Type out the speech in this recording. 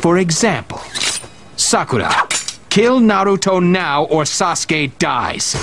For example, Sakura, kill Naruto now or Sasuke dies.